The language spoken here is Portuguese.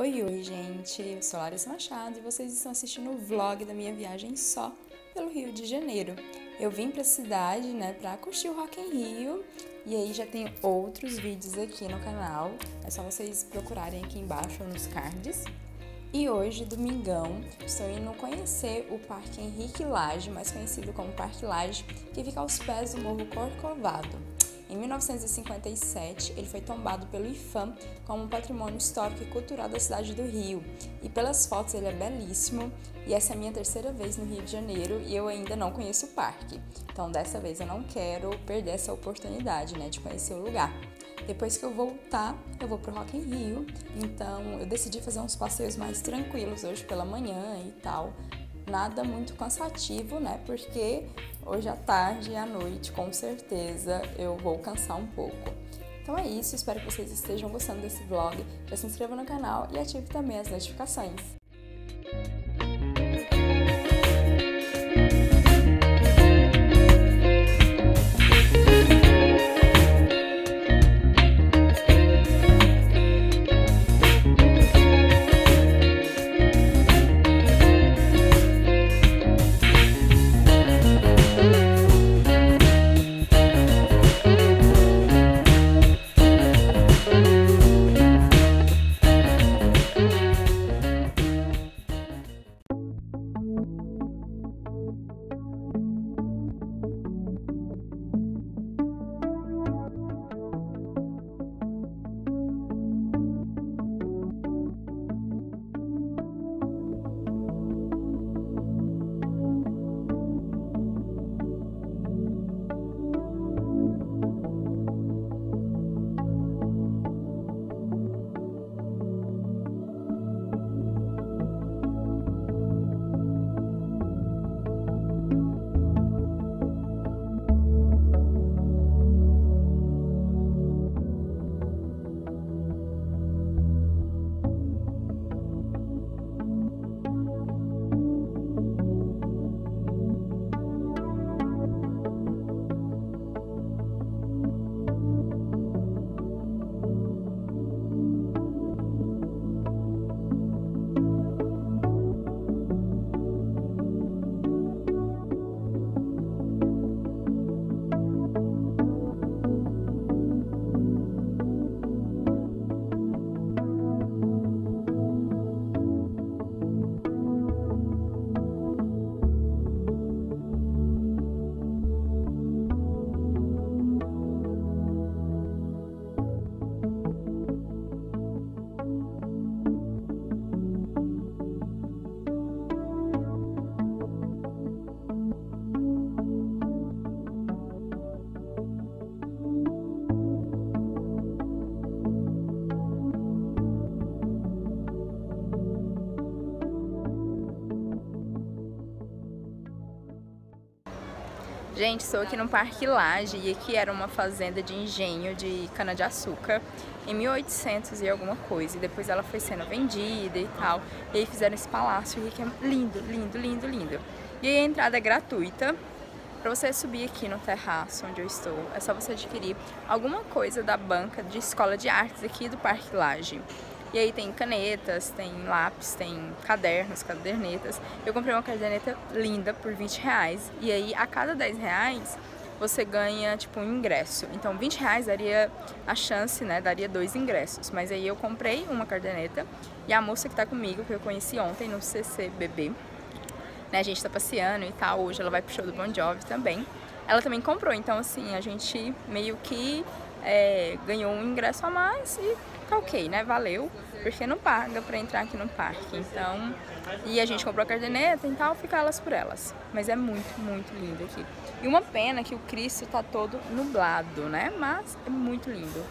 Oi, oi, gente! Eu sou Larissa Machado e vocês estão assistindo o vlog da minha viagem só pelo Rio de Janeiro. Eu vim pra cidade, né, pra curtir o Rock in Rio e aí já tem outros vídeos aqui no canal. É só vocês procurarem aqui embaixo nos cards. E hoje, domingão, estou indo conhecer o Parque Henrique Lage, mais conhecido como Parque Lage, que fica aos pés do Morro Corcovado. Em 1957, ele foi tombado pelo IFAM como um patrimônio histórico e cultural da cidade do Rio. E pelas fotos ele é belíssimo. E essa é a minha terceira vez no Rio de Janeiro e eu ainda não conheço o parque. Então dessa vez eu não quero perder essa oportunidade, né, de conhecer o lugar. Depois que eu voltar, eu vou pro Rock in Rio. Então eu decidi fazer uns passeios mais tranquilos hoje pela manhã e tal nada muito cansativo, né? Porque hoje à tarde e à noite, com certeza, eu vou cansar um pouco. Então é isso, espero que vocês estejam gostando desse vlog. Já se inscreva no canal e ative também as notificações. Gente, estou aqui no Parque Laje e aqui era uma fazenda de engenho de cana-de-açúcar em 1800 e alguma coisa. E depois ela foi sendo vendida e tal. E aí fizeram esse palácio que é lindo, lindo, lindo, lindo. E aí a entrada é gratuita. Para você subir aqui no terraço onde eu estou, é só você adquirir alguma coisa da banca de escola de artes aqui do Parque Laje. E aí tem canetas, tem lápis, tem cadernos, cadernetas. Eu comprei uma caderneta linda por 20 reais. E aí a cada 10 reais você ganha tipo um ingresso. Então 20 reais daria a chance, né? Daria dois ingressos. Mas aí eu comprei uma caderneta e a moça que tá comigo, que eu conheci ontem no CCBB, né? A gente tá passeando e tal. Hoje ela vai pro show do Bon Jovi também. Ela também comprou, então assim, a gente meio que é, ganhou um ingresso a mais e tá ok, né? Valeu, porque não paga pra entrar aqui no parque. Então, e a gente comprou a caderneta e tal, fica elas por elas. Mas é muito, muito lindo aqui. E uma pena que o Cristo tá todo nublado, né? Mas é muito lindo.